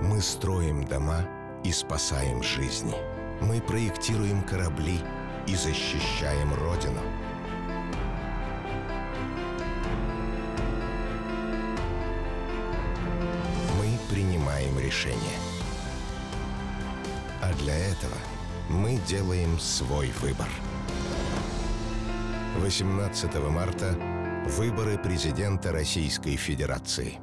Мы строим дома и спасаем жизни. Мы проектируем корабли и защищаем Родину. Мы принимаем решения. А для этого мы делаем свой выбор. 18 марта Выборы президента Российской Федерации.